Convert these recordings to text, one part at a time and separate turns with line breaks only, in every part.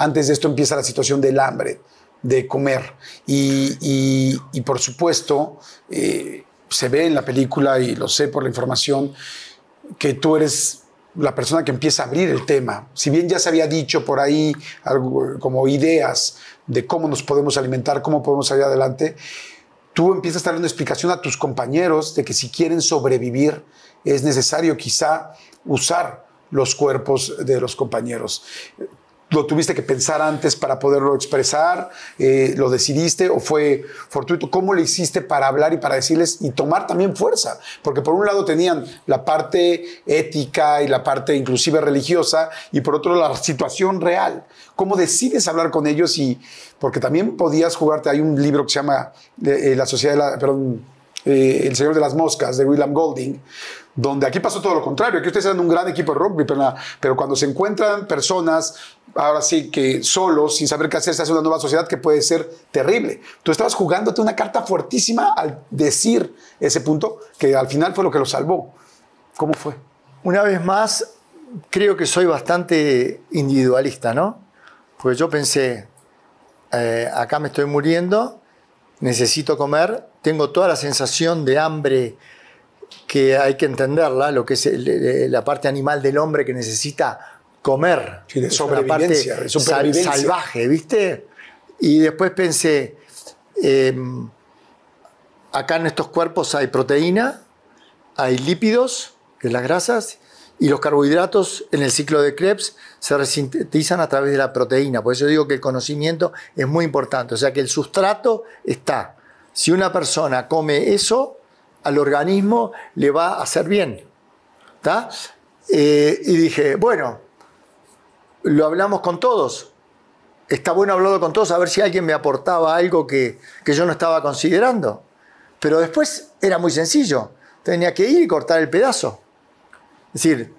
Antes de esto empieza la situación del hambre, de comer. Y, por supuesto, eh, se ve en la película, y lo sé por la información, que tú eres la persona que empieza a abrir el tema. Si bien ya se había dicho por ahí algo, como ideas de cómo nos podemos alimentar, cómo podemos salir adelante, tú empiezas a dar una explicación a tus compañeros de que si quieren sobrevivir es necesario quizá usar los cuerpos de los compañeros lo tuviste que pensar antes para poderlo expresar? Eh, ¿Lo decidiste o fue fortuito? ¿Cómo lo hiciste para hablar y para decirles y tomar también fuerza? Porque por un lado tenían la parte ética y la parte inclusive religiosa y por otro la situación real. ¿Cómo decides hablar con ellos? y Porque también podías jugarte, hay un libro que se llama eh, La Sociedad de la... Perdón, eh, El Señor de las Moscas, de William Golding, donde aquí pasó todo lo contrario, aquí ustedes eran un gran equipo de rugby, pero, cuando se encuentran personas ahora sí que solo, sin saber qué hacer, se hace una nueva sociedad que puede ser terrible. Tú estabas jugándote una carta fuertísima al decir ese punto, que al final fue lo que lo salvó. ¿Cómo fue?
Una vez más, creo que soy bastante individualista, ¿no? Porque yo pensé, eh, acá me estoy muriendo, necesito comer, tengo toda la sensación de hambre que hay que entenderla, lo que es la parte animal del hombre que necesita comer.
de sobrevivencia,
de salvaje, ¿viste? Y después pensé, em, acá en estos cuerpos hay proteína, hay lípidos, que es las grasas, y los carbohidratos en el ciclo de Krebs se resintetizan a través de la proteína. Por eso digo que el conocimiento es muy importante. O sea que el sustrato está. Si una persona come eso, al organismo le va a hacer bien. ¿Está? Eh, y dije, bueno, lo hablamos con todos. Está bueno hablarlo con todos a ver si alguien me aportaba algo que, yo no estaba considerando. Pero después era muy sencillo. Tenía que ir y cortar el pedazo. Es decir,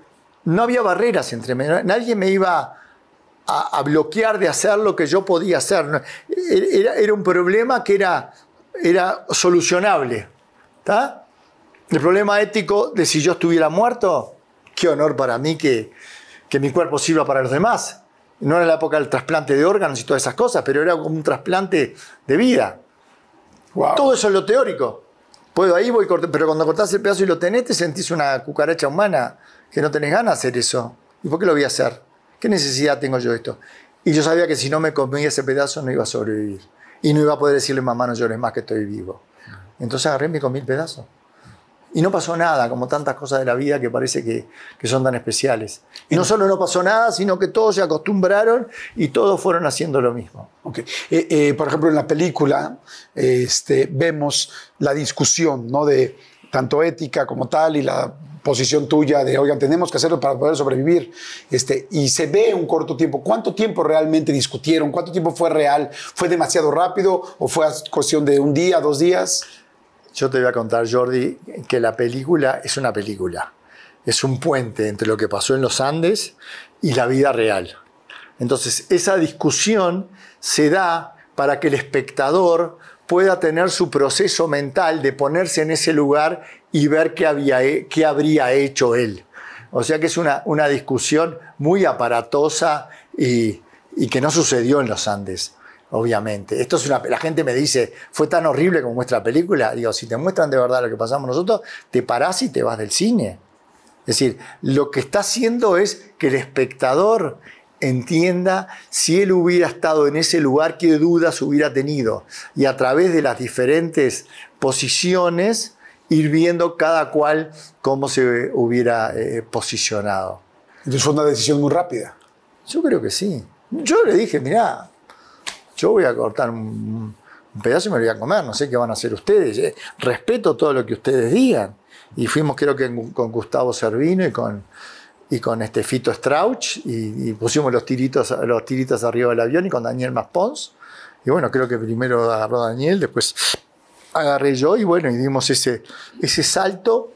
no había barreras entre Nadie me iba a, bloquear de hacer lo que yo podía hacer. Era, era un problema que era, era solucionable. ¿Está? El problema ético de si yo estuviera muerto, qué honor para mí que, que mi cuerpo sirva para los demás. No era la época del trasplante de órganos y todas esas cosas, pero era como un trasplante de vida. Todo eso es lo teórico. Puedo ahí, voy pero cuando cortás el pedazo y lo tenés, te sentís una cucaracha humana que no tenés ganas de hacer eso. ¿Y por qué lo voy a hacer? ¿Qué necesidad tengo yo de esto? Y yo sabía que si no me comía ese pedazo no iba a sobrevivir. Y no iba a poder decirle, mamá, no llores más que estoy vivo. Entonces agarré y me comí el pedazo. Y no pasó nada, como tantas cosas de la vida que parece que, son tan especiales. Y no solo no pasó nada, sino que todos se acostumbraron y todos fueron haciendo lo mismo.
Okay. Eh, eh, por ejemplo, en la película este, vemos la discusión ¿no? de tanto ética como tal y la posición tuya de, oigan, tenemos que hacerlo para poder sobrevivir. Este, y se ve un corto tiempo. ¿Cuánto tiempo realmente discutieron? ¿Cuánto tiempo fue real? ¿Fue demasiado rápido o fue cuestión de un día, dos días?
Yo te voy a contar, Jordi, que la película es una película. Es un puente entre lo que pasó en los Andes y la vida real. Entonces, esa discusión se da para que el espectador pueda tener su proceso mental de ponerse en ese lugar y ver qué, había, qué habría hecho él. O sea que es una, una discusión muy aparatosa y, y que no sucedió en los Andes obviamente. Esto es una, la gente me dice, fue tan horrible como muestra la película. Digo, si te muestran de verdad lo que pasamos nosotros, te parás y te vas del cine. Es decir, lo que está haciendo es que el espectador entienda si él hubiera estado en ese lugar, qué dudas hubiera tenido. Y a través de las diferentes posiciones, ir viendo cada cual cómo se hubiera eh, posicionado.
Entonces fue una decisión muy rápida.
Yo creo que sí. Yo le dije, mira, yo voy a cortar un, pedazo y me lo voy a comer, no sé qué van a hacer ustedes. Eh, respeto todo lo que ustedes digan. Y fuimos creo que con Gustavo Servino y con, y con este Fito Strauch y, pusimos los tiritos, los tiritos arriba del avión y con Daniel Maspons. Y bueno, creo que primero agarró Daniel, después agarré yo y bueno, y dimos ese, ese salto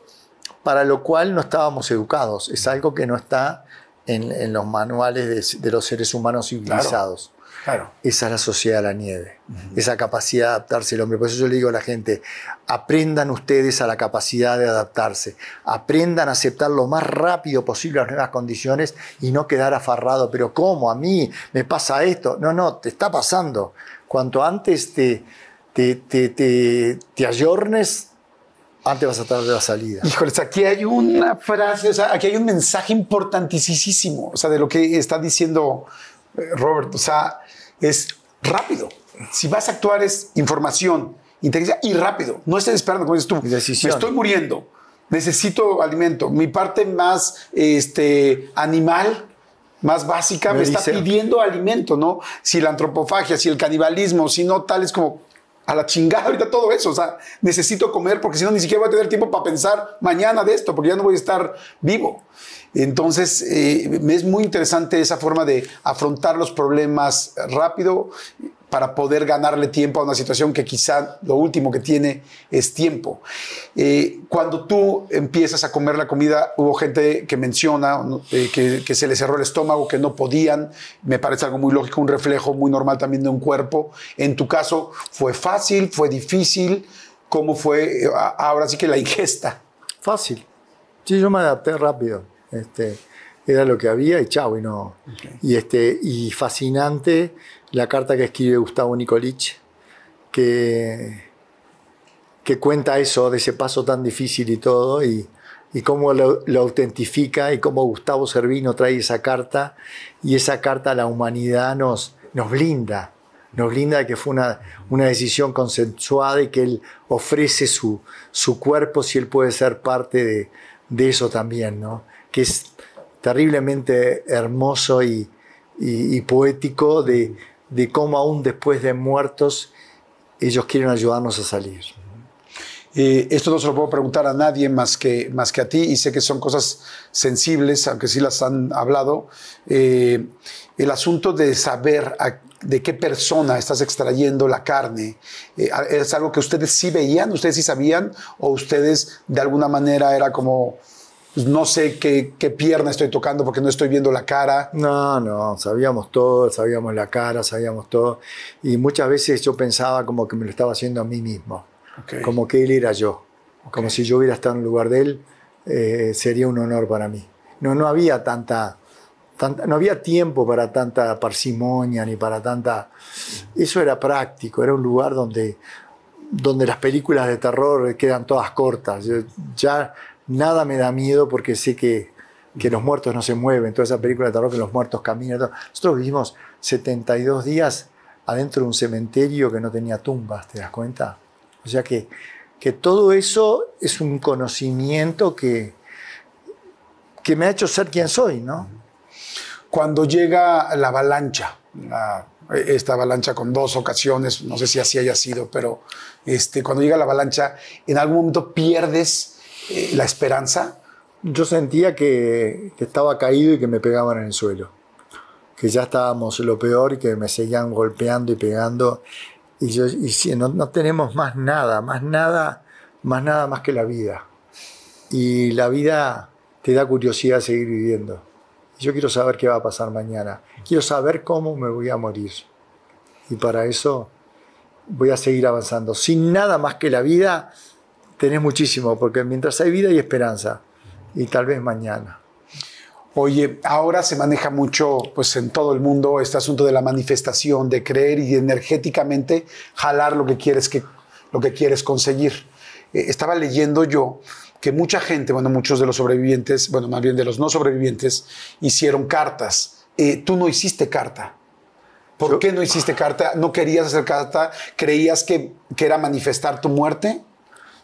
para lo cual no estábamos educados. Es algo que no está en, en los manuales de, de los seres humanos civilizados.
Claro.
Esa es la sociedad de la nieve, esa capacidad de adaptarse al hombre. Por eso yo le digo a la gente, aprendan ustedes a la capacidad de adaptarse, aprendan a aceptar lo más rápido posible las nuevas condiciones y no quedar afarrado, pero ¿cómo? A mí me pasa esto. No, no, te está pasando. Cuanto antes te, te, te, te, te ayornes, antes vas a estar de la salida.
Híjoles, aquí hay una frase, o sea, aquí hay un mensaje importantísimo, o sea, de lo que está diciendo eh, Robert, o sea, es rápido. Si vas a actuar es información, inteligencia y rápido. No estés esperando, como dices tú,
Decisión.
me estoy muriendo, necesito alimento. Mi parte más este, animal, más básica, me,
Me
está pidiendo alimento, ¿no? Si la antropofagia, si el canibalismo, si no, tal es como a la chingada ahorita todo eso. O sea, necesito comer porque si no, ni siquiera voy a tener tiempo para pensar mañana de esto, porque ya no voy a estar vivo. Entonces, eh, es muy interesante esa forma de afrontar los problemas rápido para poder ganarle tiempo a una situación que quizá lo último que tiene es tiempo. Eh, cuando tú empiezas a comer la comida, hubo gente que menciona eh, que, que se les cerró el estómago, que no podían. Me parece algo muy lógico, un reflejo muy normal también de un cuerpo. En tu caso, ¿fue fácil? ¿Fue difícil? ¿Cómo fue eh, ahora sí que la ingesta?
Fácil. Sí, yo me adapté rápido. Este, era lo que había y chao, y no. Y, este, y fascinante la carta que escribe Gustavo Nicolich, que, que cuenta eso, de ese paso tan difícil y todo, y, y cómo lo, lo autentifica, y cómo Gustavo Servino trae esa carta, y esa carta a la humanidad nos, nos blinda, nos blinda de que fue una, una decisión consensuada y que él ofrece su, su cuerpo si él puede ser parte de, de eso también, ¿no? Que es terriblemente hermoso y, y- y poético de, de cómo aún después de muertos ellos quieren ayudarnos a salir.
Eh, esto no se lo puedo preguntar a nadie más que, más que a ti y sé que son cosas sensibles, aunque sí las han hablado. Eh, el asunto de saber de qué persona estás extrayendo la carne, eh, ¿es algo que ustedes sí veían, ustedes sí sabían o ustedes de alguna manera era como, pues, no sé qué, qué pierna estoy tocando porque no estoy viendo la cara?
No, no, sabíamos todo, sabíamos la cara, sabíamos todo. Y muchas veces yo pensaba como que me lo estaba haciendo a mí mismo,
Ok.
como que él era yo, como si yo hubiera estado en lugar de él, eh, sería un honor para mí. No, no había tanta, tanta- no había tiempo para tanta parsimonia ni para tanta... Eso era práctico, era un lugar donde, donde las películas de terror quedan todas cortas. Ya nada me da miedo porque sé que, que los muertos no se mueven. Toda esa película de terror que los muertos caminan. todo. Nosotros vivimos 72 días adentro de un cementerio que no tenía tumbas, ¿te das cuenta? O sea que, que todo eso es un conocimiento que, que me ha hecho ser quien soy, ¿no?
Cuando llega la avalancha, la- esta avalancha con dos ocasiones, no sé si así haya sido, pero este, cuando llega la avalancha, ¿en algún momento pierdes eh, la esperanza?
Yo sentía que, que estaba caído y que me pegaban en el suelo. Que ya estábamos lo peor y que me seguían golpeando y pegando. Y yo, y sí, no, no tenemos más nada, más nada, más nada más que la vida. Y la vida te da curiosidad seguir viviendo. Yo quiero saber qué va a pasar mañana. Quiero saber cómo me voy a morir. Y para eso voy a seguir avanzando. Sin nada más que la vida, tenés muchísimo, porque mientras hay vida hay esperanza. Y tal vez mañana.
Oye, ahora se maneja mucho, pues en todo el mundo, este asunto de la manifestación, de creer y energéticamente jalar lo que quieres, que, lo que quieres conseguir. Eh, estaba leyendo yo que mucha gente, bueno, muchos de los sobrevivientes, bueno, más bien de los no sobrevivientes, hicieron cartas. Eh, Tú no hiciste carta. ¿Por
Yo-
qué no hiciste carta? ¿No querías hacer carta? ¿Creías que, que era manifestar tu muerte?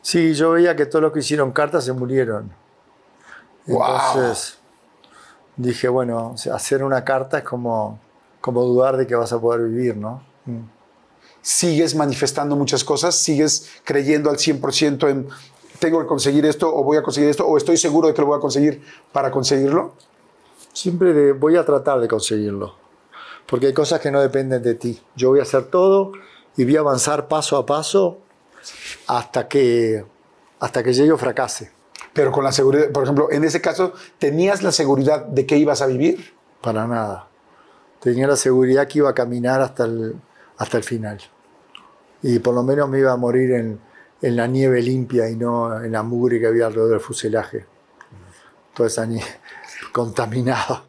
Sí, yo veía que todos los que hicieron cartas se murieron. Entonces dije, bueno, hacer una carta es como, como dudar de que vas a poder vivir, ¿no? Mm.
sigues manifestando muchas cosas, sigues creyendo al 100% en tengo que conseguir esto o voy a conseguir esto o estoy seguro de que lo voy a conseguir para conseguirlo.
Siempre de- voy a tratar de conseguirlo, porque hay cosas que no dependen de ti. Yo voy a hacer todo y voy a avanzar paso a paso hasta que, hasta que llegue o fracase.
Pero con la seguridad, por ejemplo, en ese caso, ¿tenías la seguridad de que ibas a vivir?
Para nada. Tenía la seguridad que iba a caminar hasta el, hasta el final. Y por lo menos me iba a morir en, en la nieve limpia y no en la mugre que había alrededor del fuselaje. Toda esa nieve contaminada.